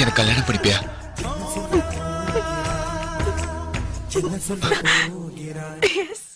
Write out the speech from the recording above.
எனக்கு கல்யாணம் பண்ணிப்பியா? எஸ்